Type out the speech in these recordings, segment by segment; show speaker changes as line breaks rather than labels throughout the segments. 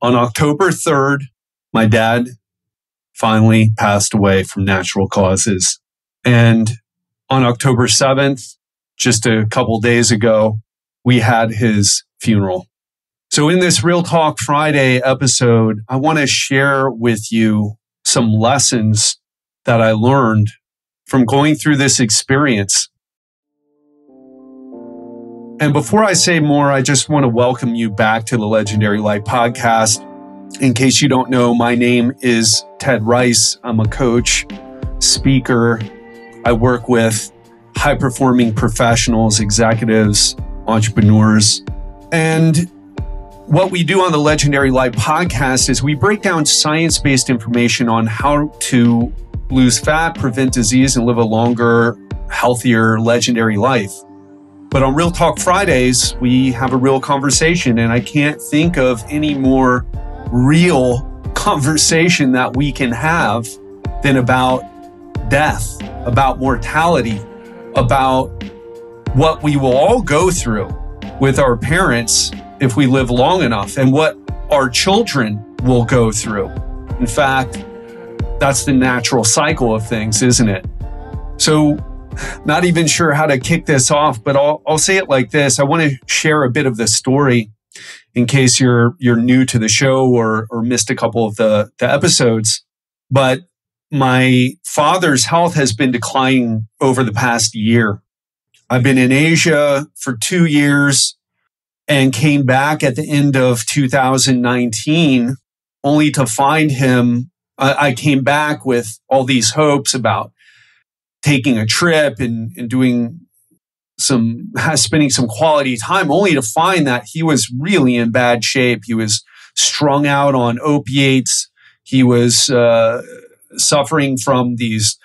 On October 3rd, my dad finally passed away from natural causes. And on October 7th, just a couple days ago, we had his funeral. So in this Real Talk Friday episode, I want to share with you some lessons that I learned from going through this experience. And before I say more, I just want to welcome you back to the Legendary Life podcast. In case you don't know, my name is Ted Ryce. I'm a coach, speaker. I work with high performing professionals, executives, entrepreneurs. And what we do on the Legendary Life podcast is we break down science based information on how to lose fat, prevent disease, and live a longer, healthier, legendary life. But on Real Talk Fridays, we have a real conversation, and I can't think of any more real conversation that we can have than about death, about mortality, about what we will all go through with our parents if we live long enough and what our children will go through. In fact, that's the natural cycle of things, isn't it? So, not even sure how to kick this off, but I'll, I'll say it like this. I want to share a bit of the story in case you're you're new to the show or or missed a couple of the, the episodes. But my father's health has been declining over the past year. I've been in Asia for two years and came back at the end of 2019 only to find him. I, I came back with all these hopes about taking a trip and, and doing some spending some quality time only to find that he was really in bad shape. He was strung out on opiates. He was uh, suffering from these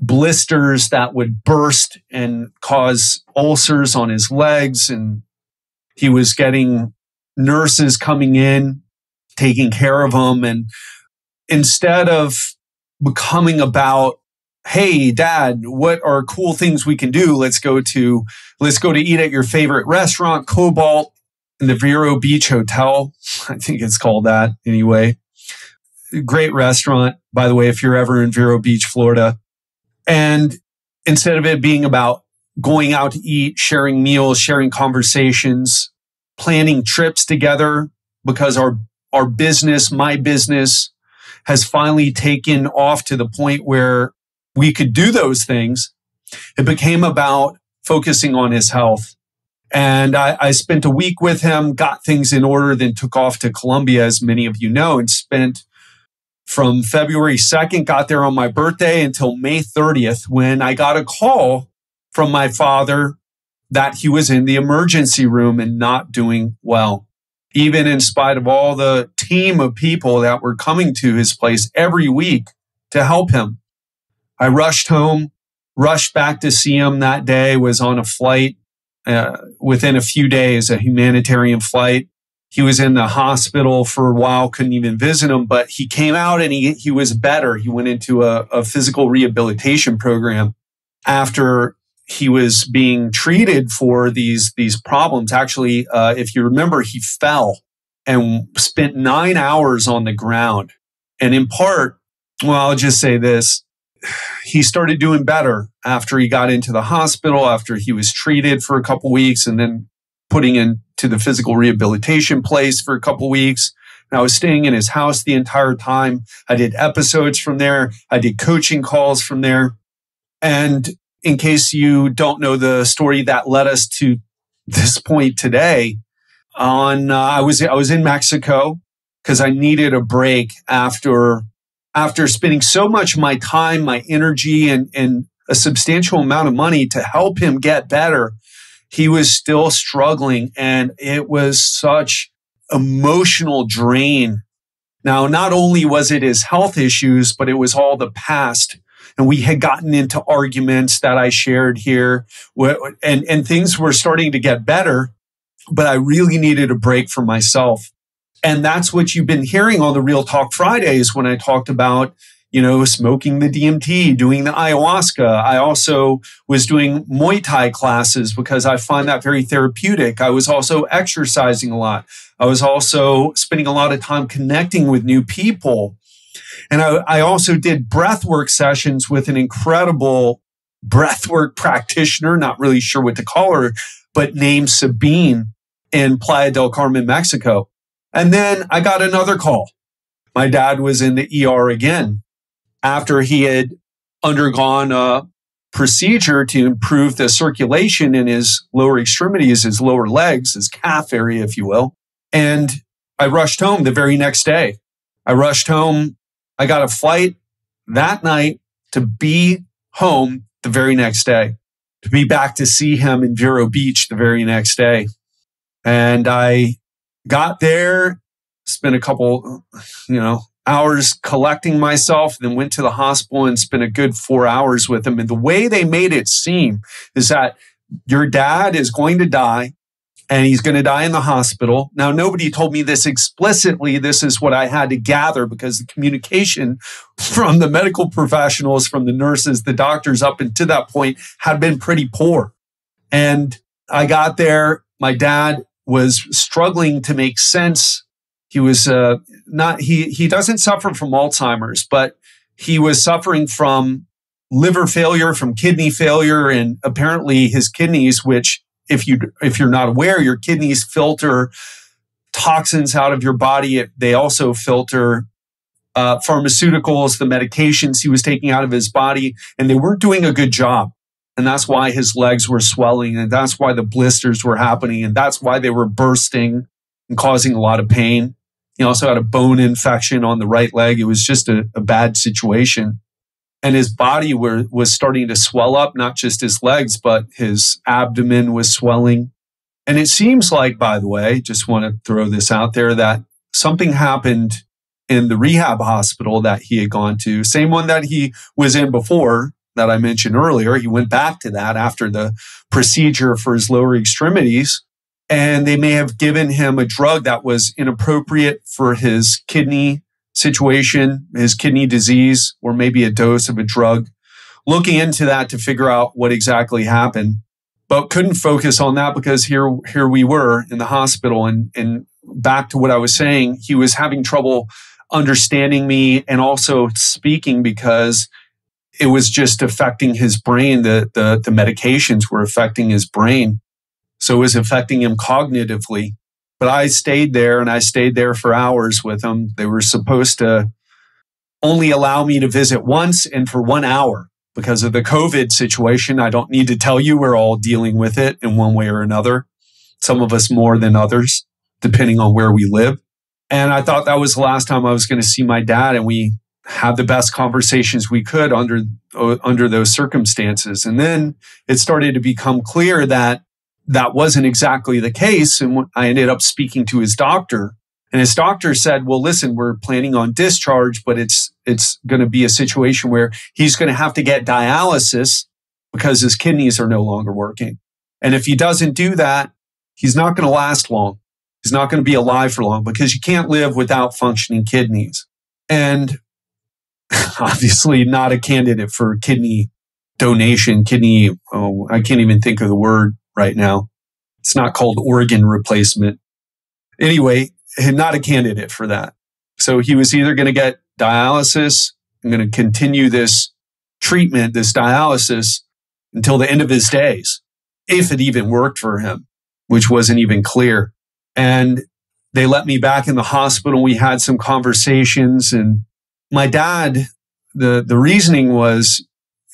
blisters that would burst and cause ulcers on his legs. And he was getting nurses coming in, taking care of him. And instead of becoming about, Hey, dad, what are cool things we can do? Let's go to, let's go to eat at your favorite restaurant, Cobalt in the Vero Beach Hotel. I think it's called that anyway. Great restaurant, by the way, if you're ever in Vero Beach, Florida. And instead of it being about going out to eat, sharing meals, sharing conversations, planning trips together because our, our business, my business has finally taken off to the point where we could do those things. It became about focusing on his health. And I, I, spent a week with him, got things in order, then took off to Colombia, as many of you know, and spent from February 2nd, got there on my birthday until May 30th when I got a call from my father that he was in the emergency room and not doing well. Even in spite of all the team of people that were coming to his place every week to help him. I rushed home, rushed back to see him that day, was on a flight uh, within a few days, a humanitarian flight. He was in the hospital for a while, couldn't even visit him, but he came out and he, he was better. He went into a, a physical rehabilitation program after he was being treated for these these problems. Actually, uh, if you remember, he fell and spent nine hours on the ground. And in part, well, I'll just say this: he started doing better after he got into the hospital, after he was treated for a couple weeks, and then putting into the physical rehabilitation place for a couple weeks. And I was staying in his house the entire time. I did episodes from there. I did coaching calls from there. And in case you don't know the story that led us to this point today, on uh, I was I was in Mexico because I needed a break after after spending so much of my time, my energy, and and a substantial amount of money to help him get better. He was still struggling, and it was such emotional drain. Now, not only was it his health issues, but it was all the past and we had gotten into arguments that I shared here and, and things were starting to get better, but I really needed a break for myself. And that's what you've been hearing on the Real Talk Fridays when I talked about you know, smoking the DMT, doing the ayahuasca. I also was doing Muay Thai classes because I find that very therapeutic. I was also exercising a lot. I was also spending a lot of time connecting with new people. And I, I also did breathwork sessions with an incredible breathwork practitioner, not really sure what to call her, but named Sabine in Playa del Carmen, Mexico. And then I got another call. My dad was in the ER again after he had undergone a procedure to improve the circulation in his lower extremities, his lower legs, his calf area, if you will. And I rushed home the very next day. I rushed home. I got a flight that night to be home the very next day, to be back to see him in Vero Beach the very next day. And I got there, spent a couple, you know, hours collecting myself, then went to the hospital and spent a good four hours with him. And the way they made it seem is that your dad is going to die and he's going to die in the hospital. Now, nobody told me this explicitly. This is what I had to gather because the communication from the medical professionals, from the nurses, the doctors up until that point had been pretty poor. And I got there. My dad was struggling to make sense he was uh, not he he doesn't suffer from Alzheimer's, but he was suffering from liver failure, from kidney failure, and apparently his kidneys, which if you if you're not aware, your kidneys filter toxins out of your body. They also filter uh, pharmaceuticals, the medications he was taking out of his body, and they weren't doing a good job. And that's why his legs were swelling, and that's why the blisters were happening, and that's why they were bursting and causing a lot of pain. He also had a bone infection on the right leg. It was just a, a bad situation. And his body were, was starting to swell up, not just his legs, but his abdomen was swelling. And it seems like, by the way, just want to throw this out there that something happened in the rehab hospital that he had gone to, same one that he was in before that I mentioned earlier. He went back to that after the procedure for his lower extremities and they may have given him a drug that was inappropriate for his kidney situation, his kidney disease, or maybe a dose of a drug. Looking into that to figure out what exactly happened, but couldn't focus on that because here, here we were in the hospital and, and back to what I was saying, he was having trouble understanding me and also speaking because it was just affecting his brain. The, the, the medications were affecting his brain. So it was affecting him cognitively. But I stayed there and I stayed there for hours with him. They were supposed to only allow me to visit once and for one hour because of the COVID situation. I don't need to tell you, we're all dealing with it in one way or another. Some of us more than others, depending on where we live. And I thought that was the last time I was going to see my dad. And we had the best conversations we could under, uh, under those circumstances. And then it started to become clear that that wasn't exactly the case. And I ended up speaking to his doctor and his doctor said, well, listen, we're planning on discharge, but it's, it's going to be a situation where he's going to have to get dialysis because his kidneys are no longer working. And if he doesn't do that, he's not going to last long. He's not going to be alive for long because you can't live without functioning kidneys. And obviously not a candidate for kidney donation, kidney. Oh, I can't even think of the word right now. It's not called organ replacement. Anyway, not a candidate for that. So he was either going to get dialysis, I'm going to continue this treatment, this dialysis until the end of his days, if it even worked for him, which wasn't even clear. And they let me back in the hospital. We had some conversations and my dad, the, the reasoning was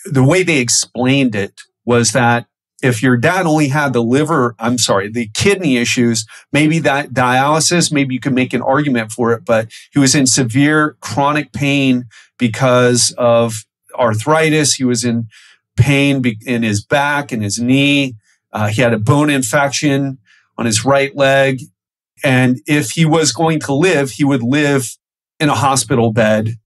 the way they explained it was that if your dad only had the liver, I'm sorry, the kidney issues, maybe that dialysis, maybe you could make an argument for it, but he was in severe chronic pain because of arthritis. He was in pain in his back and his knee. Uh, he had a bone infection on his right leg. And if he was going to live, he would live in a hospital bed,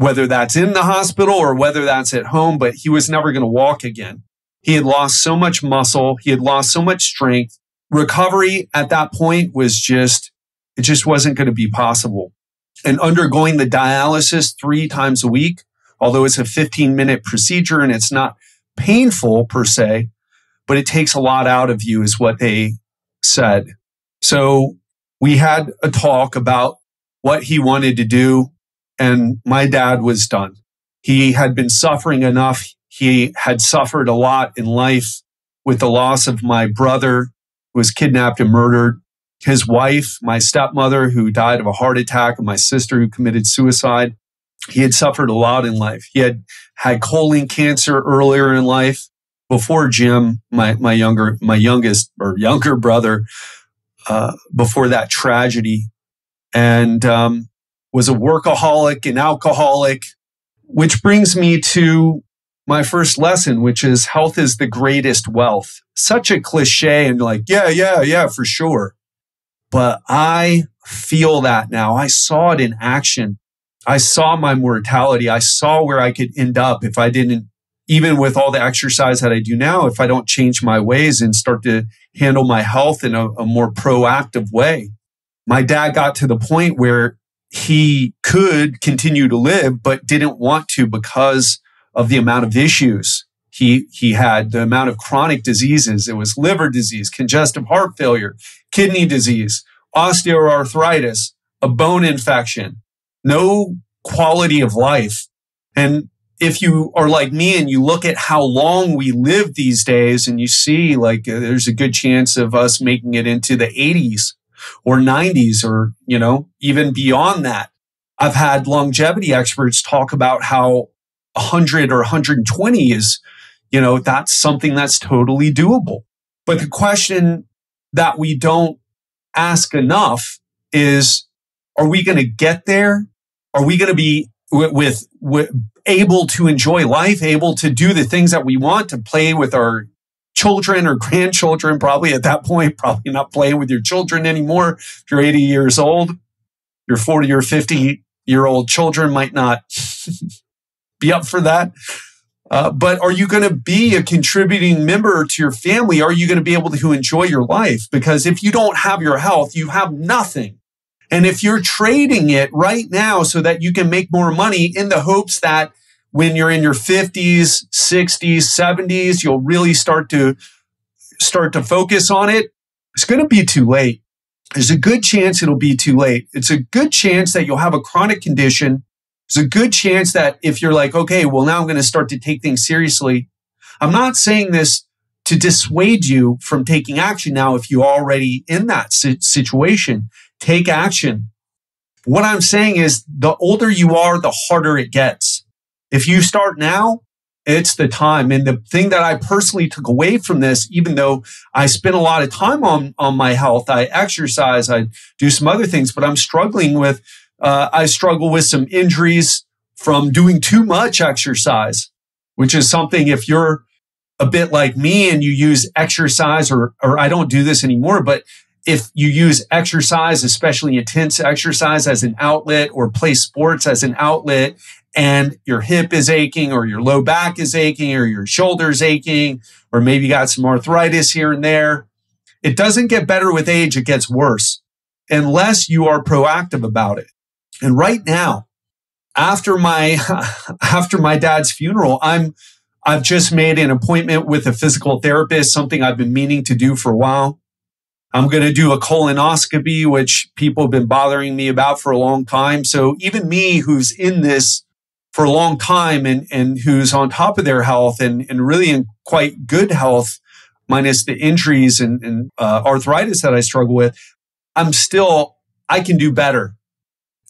whether that's in the hospital or whether that's at home, but he was never going to walk again. He had lost so much muscle. He had lost so much strength. Recovery at that point was just, it just wasn't going to be possible. And undergoing the dialysis three times a week although it's a 15 minute procedure and it's not painful per se, but it takes a lot out of you, is what they said. So we had a talk about what he wanted to do, and my dad was done. He had been suffering enough. He had suffered a lot in life with the loss of my brother who was kidnapped and murdered, his wife, my stepmother who died of a heart attack, and my sister who committed suicide. He had suffered a lot in life. He had had colon cancer earlier in life before Jim, my, my younger, my youngest or younger brother, uh, before that tragedy and, um, was a workaholic and alcoholic, which brings me to my first lesson, which is health is the greatest wealth. Such a cliche and like, yeah, yeah, yeah, for sure. But I feel that now. I saw it in action. I saw my mortality. I saw where I could end up if I didn't, even with all the exercise that I do now, if I don't change my ways and start to handle my health in a, a more proactive way. My dad got to the point where he could continue to live, but didn't want to because of the amount of issues he, he had, the amount of chronic diseases. It was liver disease, congestive heart failure, kidney disease, osteoarthritis, a bone infection, no quality of life. And if you are like me and you look at how long we live these days and you see like uh, there's a good chance of us making it into the 80s or 90s or, you know, even beyond that. I've had longevity experts talk about how 100 or 120 is, you know, that's something that's totally doable. But the question that we don't ask enough is, are we going to get there? Are we going to be with, with, with able to enjoy life, able to do the things that we want to play with our children or grandchildren, probably at that point, probably not playing with your children anymore. If you're 80 years old, your 40 or 50 year old children might not be up for that. Uh, but are you going to be a contributing member to your family? Are you going to be able to enjoy your life? Because if you don't have your health, you have nothing. And if you're trading it right now so that you can make more money in the hopes that when you're in your 50s, 60s, 70s, you'll really start to start to focus on it, it's going to be too late. There's a good chance it'll be too late. It's a good chance that you'll have a chronic condition. There's a good chance that if you're like, okay, well, now I'm going to start to take things seriously. I'm not saying this to dissuade you from taking action now if you're already in that situation. Take action. What I'm saying is the older you are, the harder it gets. If you start now, it's the time. And the thing that I personally took away from this, even though I spent a lot of time on, on my health, I exercise, I do some other things, but I'm struggling with, uh, I struggle with some injuries from doing too much exercise, which is something if you're a bit like me and you use exercise or, or I don't do this anymore, but if you use exercise, especially intense exercise as an outlet or play sports as an outlet and your hip is aching or your low back is aching or your shoulders aching or maybe you got some arthritis here and there. It doesn't get better with age. It gets worse unless you are proactive about it. And right now, after my, after my dad's funeral, I'm, I've just made an appointment with a physical therapist, something I've been meaning to do for a while. I'm going to do a colonoscopy, which people have been bothering me about for a long time. So even me, who's in this for a long time and, and who's on top of their health and, and really in quite good health, minus the injuries and, and uh, arthritis that I struggle with, I'm still, I can do better.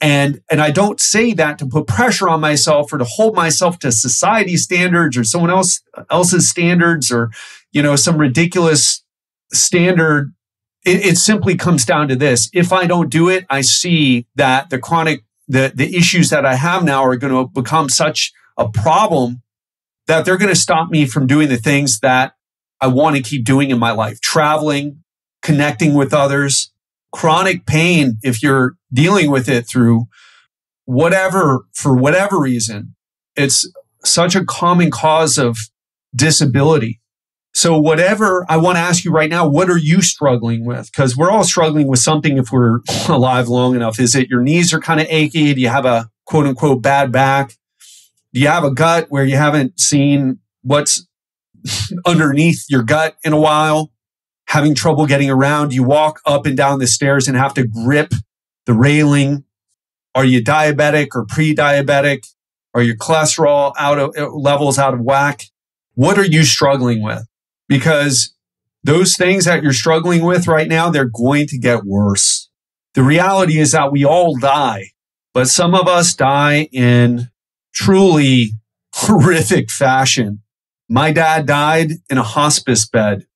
And, and I don't say that to put pressure on myself or to hold myself to society standards or someone else else's standards or, you know, some ridiculous standard. It, it simply comes down to this. If I don't do it, I see that the chronic the, the issues that I have now are going to become such a problem that they're going to stop me from doing the things that I want to keep doing in my life. Traveling, connecting with others, chronic pain. If you're dealing with it through whatever, for whatever reason, it's such a common cause of disability. So whatever I want to ask you right now, what are you struggling with? Because we're all struggling with something if we're alive long enough. Is it your knees are kind of achy? Do you have a quote unquote bad back? Do you have a gut where you haven't seen what's underneath your gut in a while? Having trouble getting around? You walk up and down the stairs and have to grip the railing. Are you diabetic or pre-diabetic? Are your cholesterol out of uh, levels out of whack? What are you struggling with? Because those things that you're struggling with right now, they're going to get worse. The reality is that we all die, but some of us die in truly horrific fashion. My dad died in a hospice bed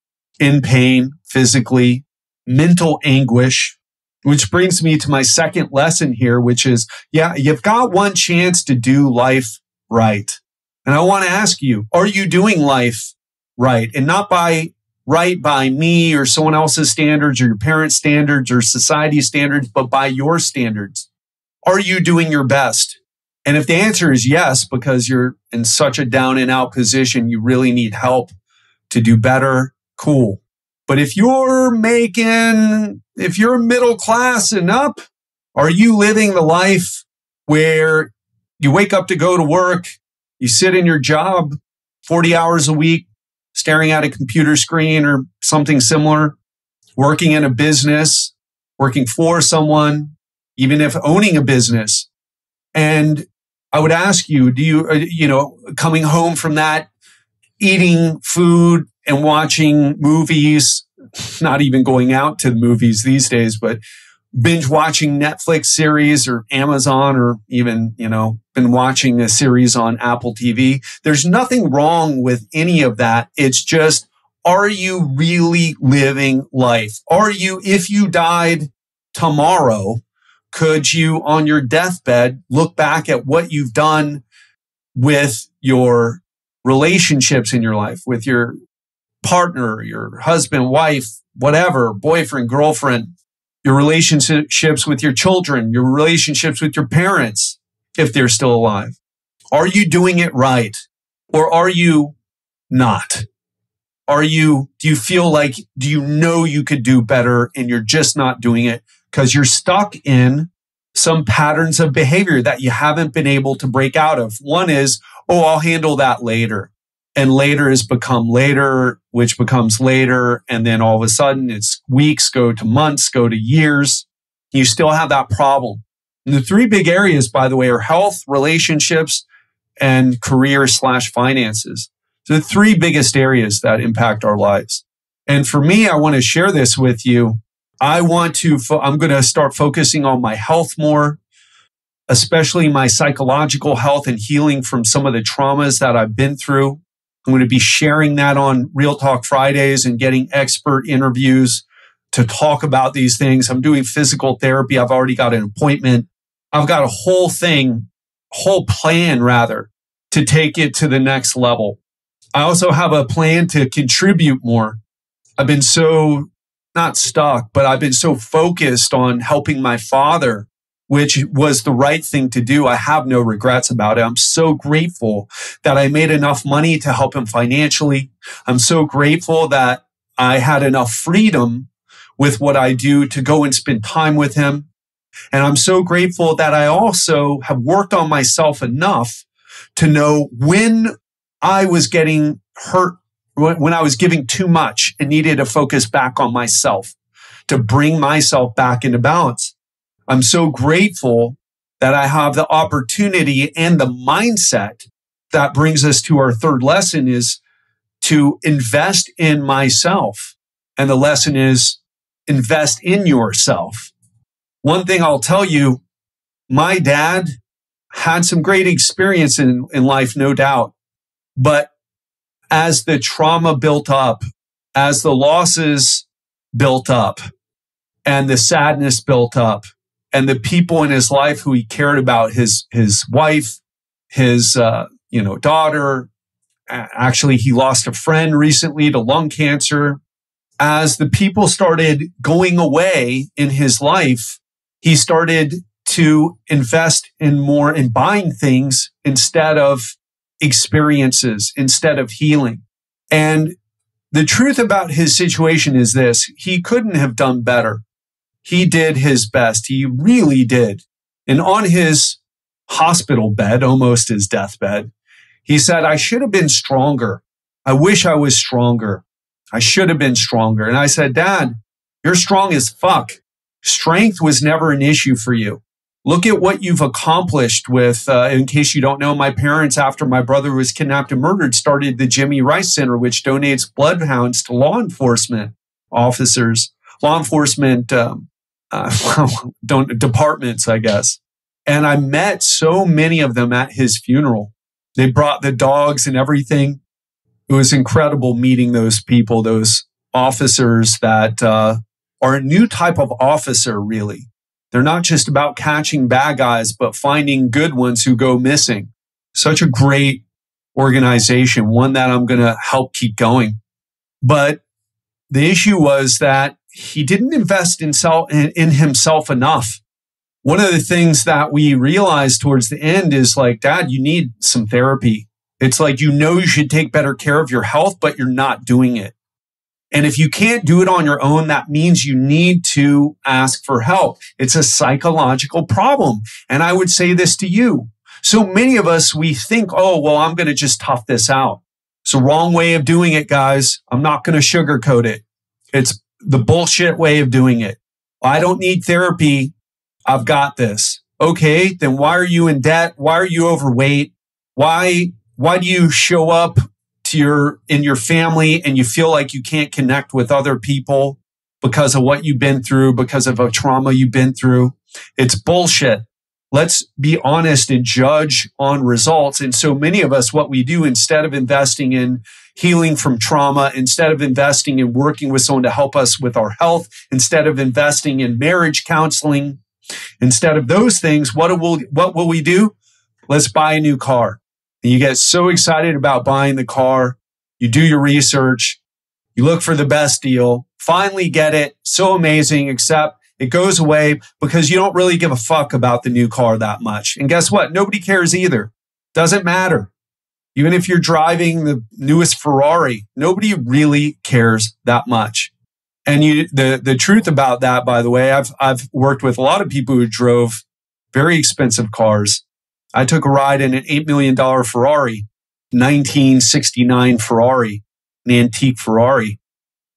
in pain, physically, mental anguish, which brings me to my second lesson here, which is, yeah, you've got one chance to do life right. And I want to ask you, are you doing life right? And not by right by me or someone else's standards or your parents' standards or society's standards, but by your standards. Are you doing your best? And if the answer is yes, because you're in such a down and out position, you really need help to do better, cool. But if you're making, if you're middle class and up, are you living the life where you wake up to go to work, you sit in your job 40 hours a week, staring at a computer screen or something similar, working in a business, working for someone, even if owning a business. And I would ask you, do you, uh, you know, coming home from that, eating food and watching movies, not even going out to the movies these days, but binge watching Netflix series or Amazon or even, you know, been watching a series on Apple TV. There's nothing wrong with any of that. It's just, are you really living life? Are you, if you died tomorrow, could you on your deathbed look back at what you've done with your relationships in your life, with your partner, your husband, wife, whatever, boyfriend, girlfriend, your relationships with your children, your relationships with your parents, if they're still alive. Are you doing it right? Or are you not? Are you, do you feel like, do you know you could do better and you're just not doing it because you're stuck in some patterns of behavior that you haven't been able to break out of? One is, oh, I'll handle that later and later has become later, which becomes later. And then all of a sudden it's weeks go to months, go to years. You still have that problem. And the three big areas, by the way, are health, relationships, and career slash finances. So the three biggest areas that impact our lives. And for me, I want to share this with you. I want to, fo- I'm going to start focusing on my health more, especially my psychological health and healing from some of the traumas that I've been through. I'm going to be sharing that on Real Talk Fridays and getting expert interviews to talk about these things. I'm doing physical therapy. I've already got an appointment. I've got a whole thing, whole plan rather to take it to the next level. I also have a plan to contribute more. I've been so not stuck, but I've been so focused on helping my father which was the right thing to do. I have no regrets about it. I'm so grateful that I made enough money to help him financially. I'm so grateful that I had enough freedom with what I do to go and spend time with him. And I'm so grateful that I also have worked on myself enough to know when I was getting hurt, when I was giving too much and needed to focus back on myself to bring myself back into balance. I'm so grateful that I have the opportunity and the mindset that brings us to our third lesson is to invest in myself. And the lesson is invest in yourself. One thing I'll tell you, my dad had some great experience in, in life, no doubt. But as the trauma built up, as the losses built up and the sadness built up, and the people in his life who he cared about his his wife his uh, you know daughter. Actually he lost a friend recently to lung cancer. As the people started going away in his life he started to invest in more in buying things instead of experiences instead of healing. And the truth about his situation is this. He couldn't have done better he did his best. He really did. And on his hospital bed, almost his deathbed. He said, I should have been stronger. I wish I was stronger. I should have been stronger. And I said, Dad, you're strong as fuck. Strength was never an issue for you. Look at what you've accomplished with, uh, in case you don't know, my parents, after my brother was kidnapped and murdered, started the Jimmy Ryce Center, which donates bloodhounds to law enforcement officers, law enforcement um, uh, don't, departments, I guess. And I met so many of them at his funeral. They brought the dogs and everything. It was incredible meeting those people, those officers that uh, are a new type of officer, really. They're not just about catching bad guys, but finding good ones who go missing. Such a great organization, one that I'm going to help keep going. But the issue was that he didn't invest in, self, in, himself enough. One of the things that we realized towards the end is like, Dad, you need some therapy. It's like you know you should take better care of your health, but you're not doing it. And if you can't do it on your own, that means you need to ask for help. It's a psychological problem. And I would say this to you. So many of us, we think, oh, well, I'm going to just tough this out. It's a wrong way of doing it, guys. I'm not going to sugarcoat it. It's the bullshit way of doing it. I don't need therapy. I've got this. Okay. Then why are you in debt? Why are you overweight? Why, why do you show up to your in your family and you feel like you can't connect with other people because of what you've been through, because of a trauma you've been through. It's bullshit. Let's be honest and judge on results. And so many of us, what we do instead of investing in healing from trauma, instead of investing in working with someone to help us with our health, instead of investing in marriage counseling, instead of those things, what will, what will we do? Let's buy a new car and you get so excited about buying the car. You do your research. You look for the best deal, finally get it. So amazing, except it goes away because you don't really give a fuck about the new car that much. And guess what? Nobody cares either. Doesn't matter. Even if you're driving the newest Ferrari, nobody really cares that much. And you, the, the truth about that, by the way, I've, I've worked with a lot of people who drove very expensive cars I took a ride in an $8 million Ferrari, 1969 Ferrari, an antique Ferrari.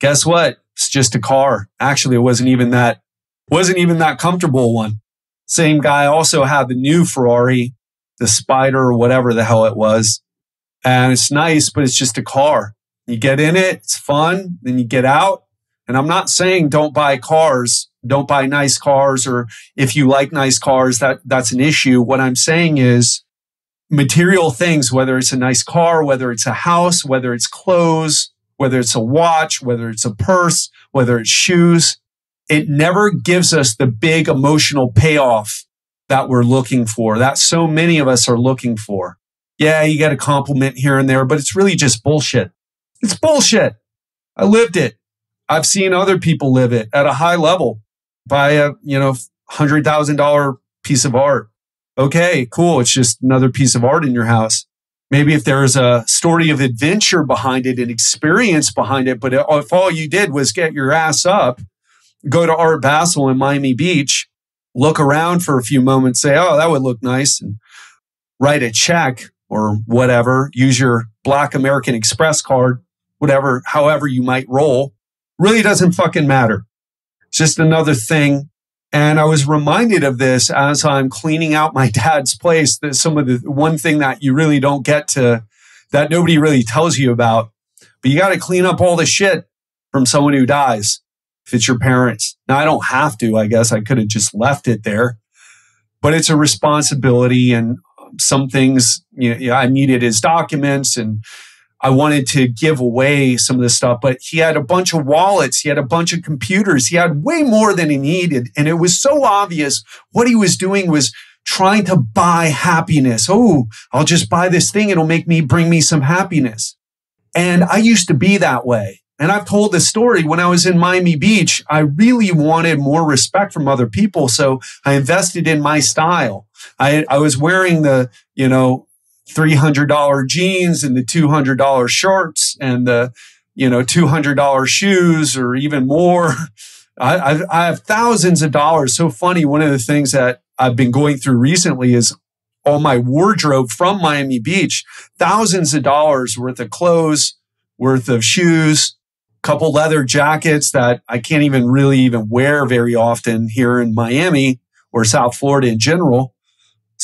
Guess what? It's just a car. Actually, it wasn't even that, wasn't even that comfortable one. Same guy also had the new Ferrari, the Spider or whatever the hell it was. And it's nice, but it's just a car. You get in it, it's fun, then you get out. And I'm not saying don't buy cars don't buy nice cars or if you like nice cars that that's an issue what i'm saying is material things whether it's a nice car whether it's a house whether it's clothes whether it's a watch whether it's a purse whether it's shoes it never gives us the big emotional payoff that we're looking for that so many of us are looking for yeah you get a compliment here and there but it's really just bullshit it's bullshit i lived it I've seen other people live it at a high level buy a, you know, hundred thousand dollar piece of art. Okay, cool. It's just another piece of art in your house. Maybe if there's a story of adventure behind it and experience behind it, but if all you did was get your ass up, go to Art Basel in Miami Beach, look around for a few moments, say, oh, that would look nice, and write a check or whatever, use your Black American Express card, whatever, however you might roll, really doesn't fucking matter It's just another thing. And I was reminded of this as I'm cleaning out my dad's place. That some of the one thing that you really don't get to, that nobody really tells you about, but you got to clean up all the shit from someone who dies. If it's your parents. Now I don't have to, I guess I could have just left it there, but it's a responsibility and some things, you know, I needed his documents and I wanted to give away some of this stuff, but he had a bunch of wallets. He had a bunch of computers. He had way more than he needed. And it was so obvious what he was doing was trying to buy happiness. Oh, I'll just buy this thing. It'll make me bring me some happiness. And I used to be that way. And I've told this story when I was in Miami Beach, I really wanted more respect from other people. So I invested in my style. I, I was wearing the, you know, $300 jeans and the $200 shorts and the, you know, $200 shoes or even more. I, I've, I have thousands of dollars. So funny. One of the things that I've been going through recently is all my wardrobe from Miami Beach, thousands of dollars worth of clothes, worth of shoes, couple leather jackets that I can't even really even wear very often here in Miami or South Florida in general.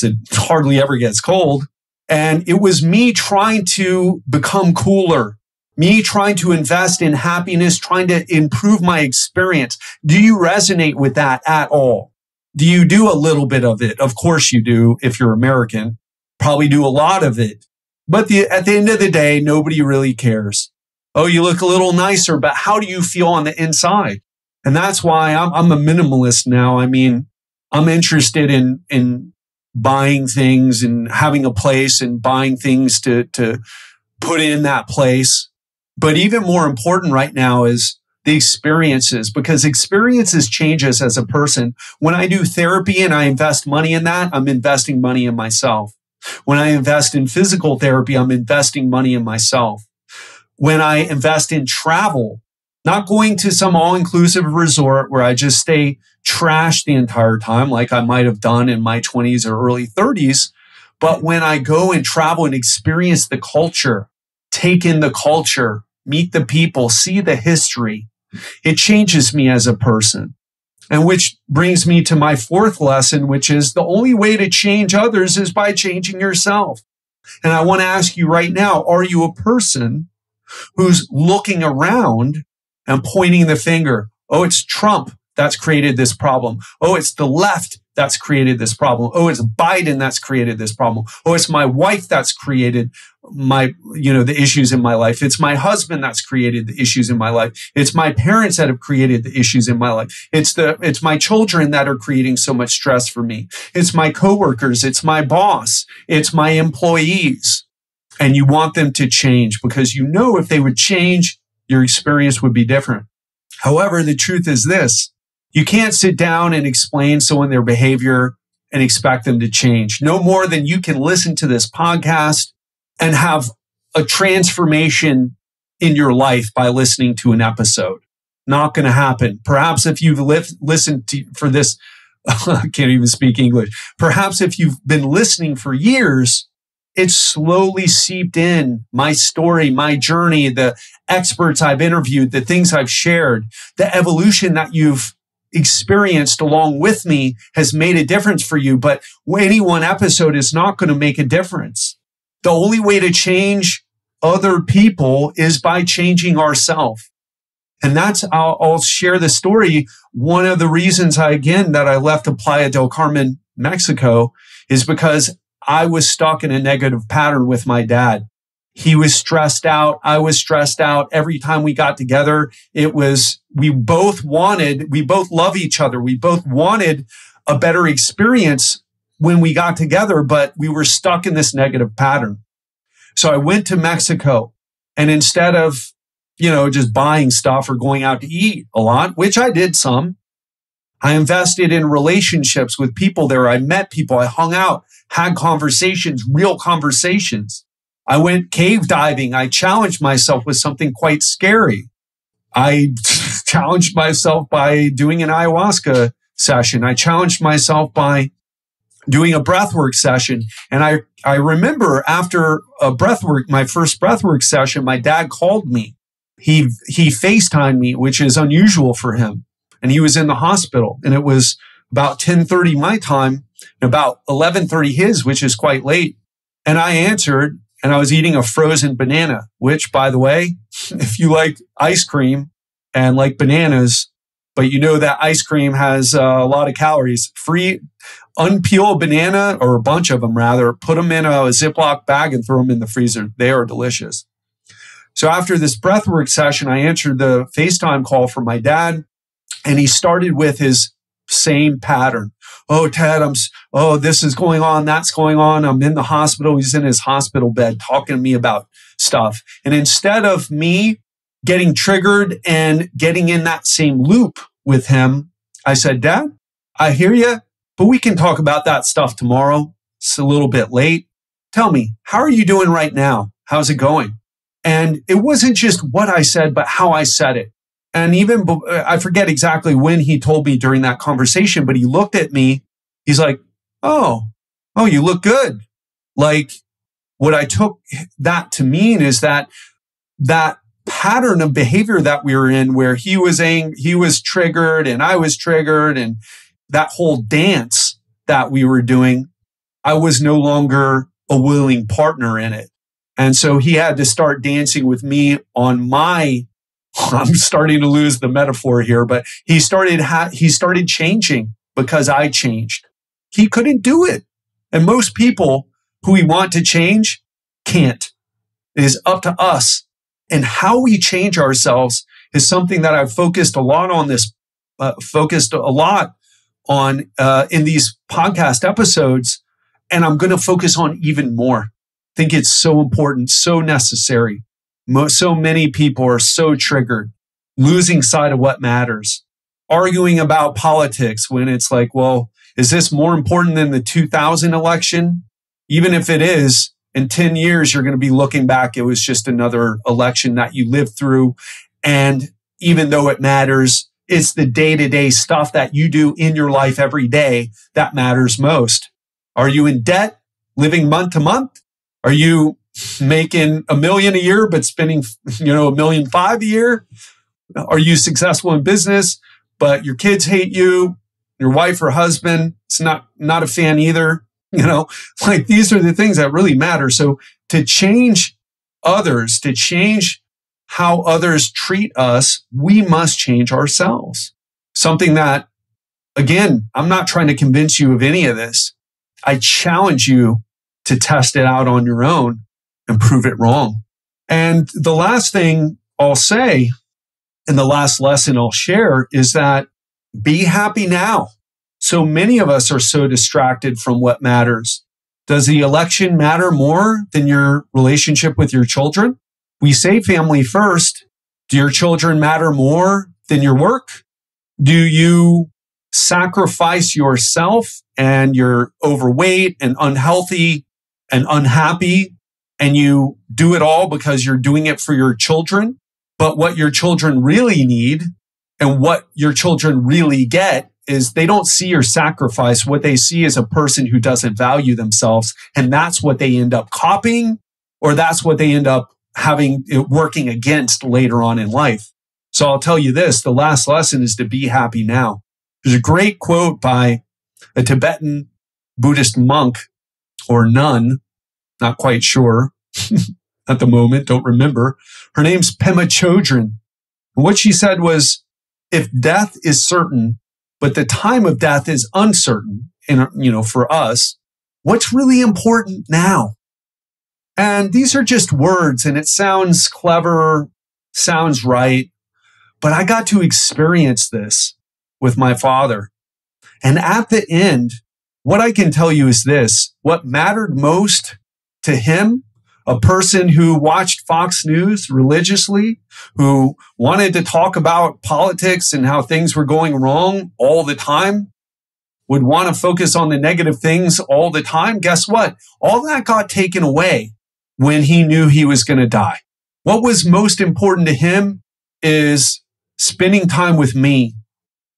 It hardly ever gets cold. And it was me trying to become cooler, me trying to invest in happiness, trying to improve my experience. Do you resonate with that at all? Do you do a little bit of it? Of course you do if you're American. Probably do a lot of it. But the, at the end of the day, nobody really cares. Oh, you look a little nicer, but how do you feel on the inside? And that's why I'm, I'm a minimalist now. I mean, I'm interested in, in buying things and having a place and buying things to, to put in that place. But even more important right now is the experiences because experiences change us as a person. When I do therapy and I invest money in that, I'm investing money in myself. When I invest in physical therapy, I'm investing money in myself. When I invest in travel, not going to some all inclusive resort where I just stay trashed the entire time, like I might have done in my 20s or early 30s. But when I go and travel and experience the culture, take in the culture, meet the people, see the history, it changes me as a person. And which brings me to my fourth lesson, which is the only way to change others is by changing yourself. And I want to ask you right now, are you a person who's looking around and pointing the finger? Oh, it's Trump that's created this problem. Oh, it's the left that's created this problem. Oh, it's Biden that's created this problem. Oh, it's my wife that's created my, you know, the issues in my life. It's my husband that's created the issues in my life. It's my parents that have created the issues in my life. It's the, it's my children that are creating so much stress for me. It's my coworkers. It's my boss. It's my employees. And you want them to change because you know if they would change, your experience would be different. However, the truth is this. You can't sit down and explain someone their behavior and expect them to change no more than you can listen to this podcast and have a transformation in your life by listening to an episode. Not going to happen. Perhaps if you've li- listened to, for this, I can't even speak English. Perhaps if you've been listening for years, it's slowly seeped in my story, my journey, the experts I've interviewed, the things I've shared, the evolution that you've experienced along with me has made a difference for you. But any one episode is not going to make a difference. The only way to change other people is by changing ourselves. And that's, I'll, I'll, share the story. One of the reasons I, again, that I left the Playa del Carmen, Mexico is because I was stuck in a negative pattern with my dad. He was stressed out. I was stressed out. Every time we got together, it was, we both wanted, we both love each other. We both wanted a better experience when we got together, but we were stuck in this negative pattern. So I went to Mexico and instead of, you know, just buying stuff or going out to eat a lot, which I did some, I invested in relationships with people there. I met people. I hung out, had conversations, real conversations. I went cave diving. I challenged myself with something quite scary. I challenged myself by doing an ayahuasca session. I challenged myself by doing a breathwork session. And I, I remember after a breathwork, my first breathwork session, my dad called me. He, he FaceTimed me, which is unusual for him. And he was in the hospital and it was about 1030 my time and about 1130 his, which is quite late. And I answered and I was eating a frozen banana, which by the way, if you like ice cream and like bananas, but you know that ice cream has uh, a lot of calories. Free, unpeel a banana or a bunch of them rather, put them in a Ziploc bag and throw them in the freezer. They are delicious. So after this breathwork session, I answered the FaceTime call from my dad and he started with his same pattern. Oh, Ted, I'm, oh, this is going on. That's going on. I'm in the hospital. He's in his hospital bed talking to me about stuff. And instead of me getting triggered and getting in that same loop with him, I said, Dad, I hear you, but we can talk about that stuff tomorrow. It's a little bit late. Tell me, how are you doing right now? How's it going? And it wasn't just what I said, but how I said it. And even, uh, I forget exactly when he told me during that conversation, but he looked at me. He's like, Oh, Oh, you look good. Like what I took that to mean is that that pattern of behavior that we were in where he was ang- he was triggered and I was triggered and that whole dance that we were doing, I was no longer a willing partner in it. And so he had to start dancing with me on my I'm starting to lose the metaphor here, but he started ha- he started changing because I changed. He couldn't do it. And most people who we want to change can't. It is up to us. And how we change ourselves is something that I've focused a lot on this, uh, focused a lot on uh, in these podcast episodes. And I'm going to focus on even more. I think it's so important, so necessary. So many people are so triggered, losing sight of what matters, arguing about politics when it's like, well, is this more important than the 2000 election? Even if it is, in 10 years, you're going to be looking back. It was just another election that you lived through. And even though it matters, it's the day to day stuff that you do in your life every day that matters most. Are you in debt, living month to month? Are you making a million a year, but spending, you know, a million five a year? Are you successful in business, but your kids hate you? Your wife or husband is not, not a fan either. You know, like these are the things that really matter. So to change others, to change how others treat us, we must change ourselves. Something that, again, I'm not trying to convince you of any of this. I challenge you to test it out on your own and prove it wrong. And the last thing I'll say and the last lesson I'll share is that be happy now. So many of us are so distracted from what matters. Does the election matter more than your relationship with your children? We say family first. Do your children matter more than your work? Do you sacrifice yourself and you're overweight and unhealthy and unhappy and you do it all because you're doing it for your children? But what your children really need and what your children really get is they don't see your sacrifice. What they see is a person who doesn't value themselves. And that's what they end up copying or that's what they end up having working against later on in life. So I'll tell you this. The last lesson is to be happy now. There's a great quote by a Tibetan Buddhist monk or nun. Not quite sure at the moment. Don't remember. Her name's Pema Chodron. And what she said was, if death is certain, but the time of death is uncertain, and you know, for us, what's really important now? And these are just words and it sounds clever, sounds right, but I got to experience this with my father. And at the end, what I can tell you is this, what mattered most to him a person who watched Fox News religiously, who wanted to talk about politics and how things were going wrong all the time, would want to focus on the negative things all the time. Guess what? All that got taken away when he knew he was going to die. What was most important to him is spending time with me,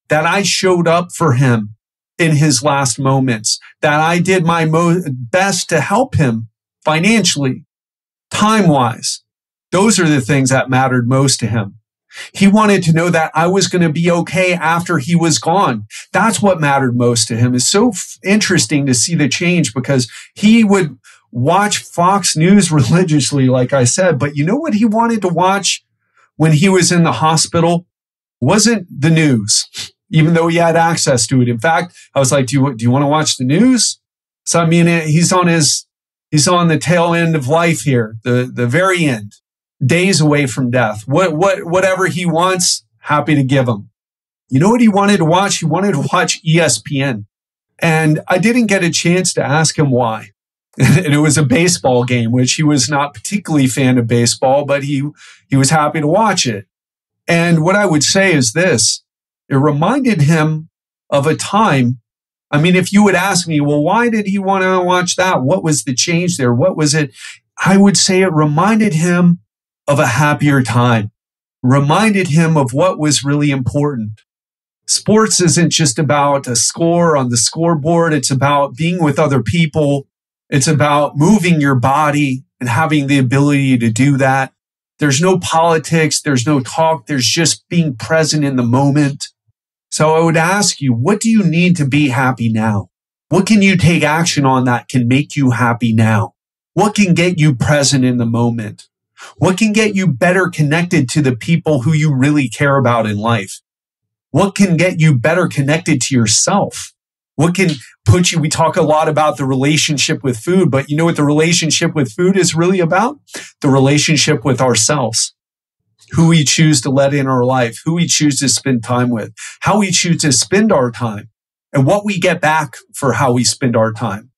that I showed up for him in his last moments, that I did my mo- best to help him financially, time wise. Those are the things that mattered most to him. He wanted to know that I was going to be okay after he was gone. That's what mattered most to him. It's so f- interesting to see the change because he would watch Fox News religiously, like I said, but you know what he wanted to watch when he was in the hospital? Wasn't the news, even though he had access to it. In fact, I was like, do you, do you want to watch the news? So, I mean, eh, he's on his He's on the tail end of life here, the, the very end, days away from death. What, what, whatever he wants, happy to give him. You know what he wanted to watch? He wanted to watch ESPN. And I didn't get a chance to ask him why. and it was a baseball game, which he was not particularly fan of baseball, but he, he was happy to watch it. And what I would say is this, it reminded him of a time I mean, if you would ask me, well, why did he want to watch that? What was the change there? What was it? I would say it reminded him of a happier time, reminded him of what was really important. Sports isn't just about a score on the scoreboard. It's about being with other people. It's about moving your body and having the ability to do that. There's no politics. There's no talk. There's just being present in the moment. So I would ask you, what do you need to be happy now? What can you take action on that can make you happy now? What can get you present in the moment? What can get you better connected to the people who you really care about in life? What can get you better connected to yourself? What can put you? We talk a lot about the relationship with food, but you know what the relationship with food is really about? The relationship with ourselves. Who we choose to let in our life, who we choose to spend time with, how we choose to spend our time, and what we get back for how we spend our time.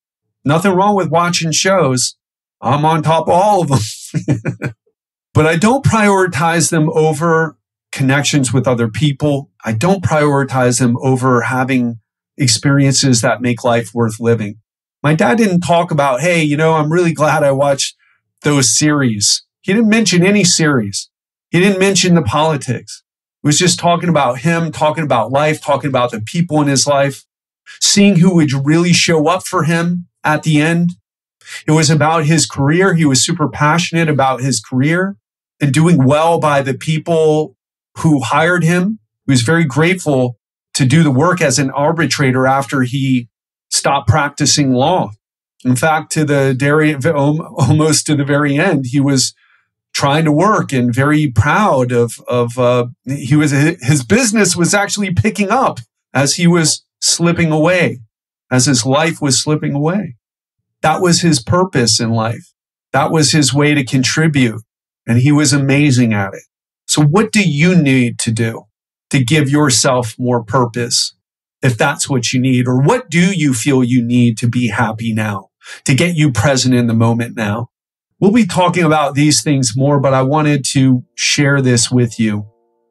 Nothing wrong with watching shows. I'm on top of all of them. but I don't prioritize them over connections with other people. I don't prioritize them over having experiences that make life worth living. My dad didn't talk about, hey, you know, I'm really glad I watched those series. He didn't mention any series. He didn't mention the politics. It was just talking about him, talking about life, talking about the people in his life, seeing who would really show up for him at the end. It was about his career. He was super passionate about his career and doing well by the people who hired him. He was very grateful to do the work as an arbitrator after he stopped practicing law. In fact, to the dairy, almost to the very end, he was trying to work and very proud of of uh, he was his business was actually picking up as he was slipping away, as his life was slipping away. That was his purpose in life. That was his way to contribute, and he was amazing at it. So what do you need to do to give yourself more purpose if that's what you need? Or what do you feel you need to be happy now, to get you present in the moment now? We'll be talking about these things more, but I wanted to share this with you,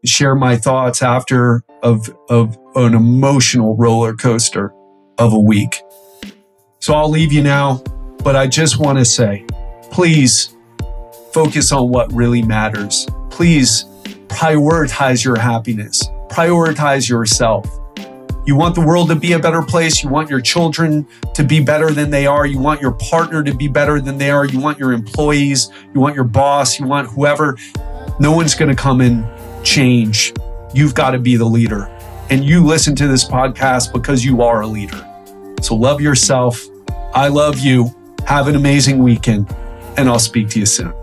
share my thoughts after of, of an emotional roller coaster of a week. So I'll leave you now, but I just want to say, please focus on what really matters please prioritize your happiness, prioritize yourself. You want the world to be a better place. You want your children to be better than they are. You want your partner to be better than they are. You want your employees. You want your boss. You want whoever. No one's going to come and change. You've got to be the leader. And you listen to this podcast because you are a leader. So love yourself. I love you. Have an amazing weekend. And I'll speak to you soon.